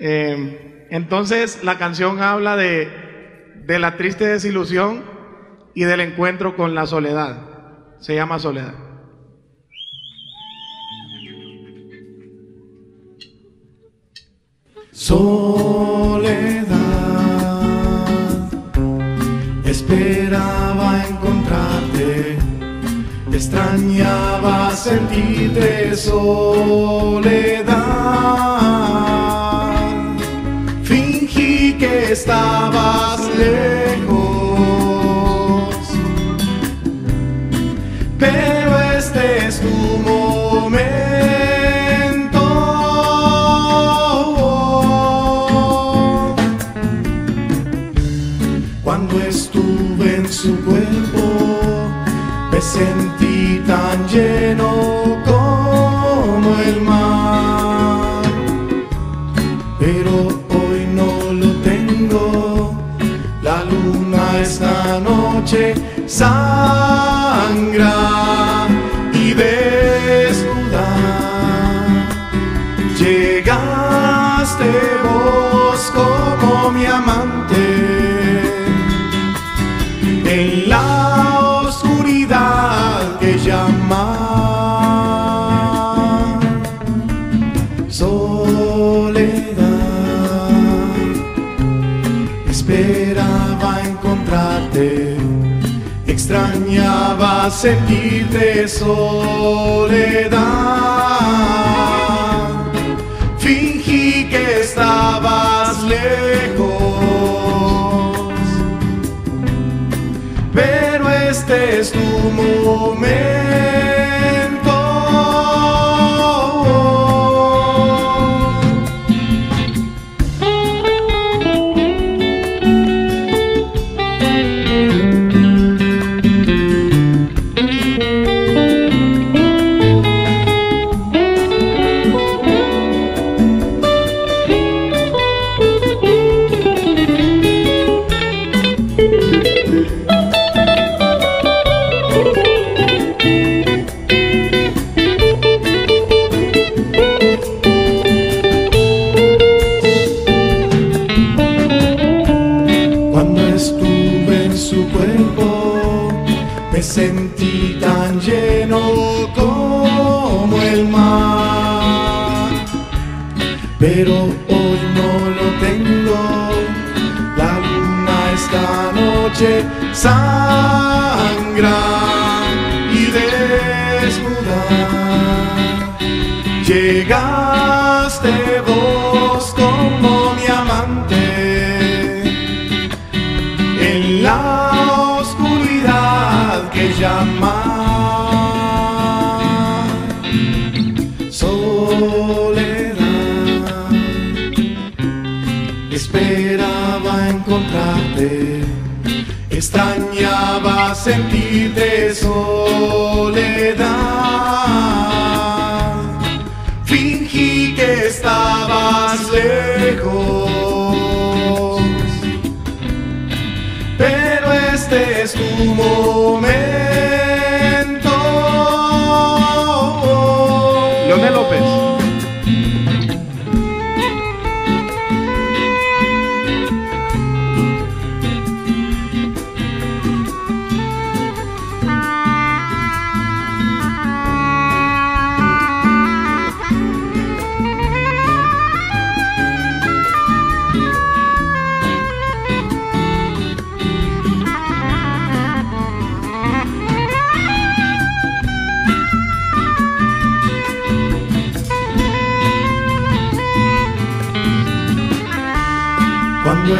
Eh, entonces la canción habla de, de la triste desilusión y del encuentro con la soledad. Se llama soledad. Soledad, esperaba encontrarte, extrañaba sentirte soledad. Que estabas lejos, pero este es tu momento. Cuando estuve en su cuerpo, me sentí tan lleno como el mar. Sangra y desnuda. Llegaste vos como mi amante en la extrañaba sentirte soledad. Fingí que estabas lejos pero este es tu momento. Tan lleno como el mar. Pero hoy no lo tengo, la luna esta noche sangra y desnuda. Llegaste extrañaba sentirte soledad.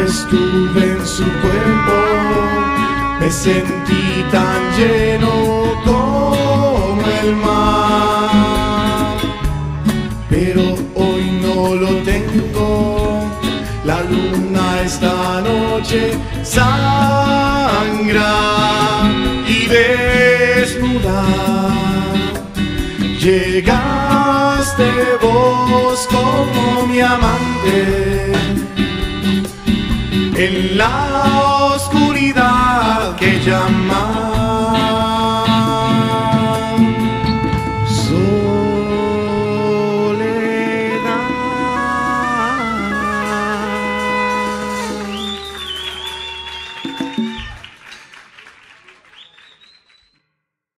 Estuve en su cuerpo, me sentí tan lleno como el mar. Pero hoy no lo tengo, la luna esta noche sangra y desnuda. Llegaste vos como mi amante en la oscuridad que llama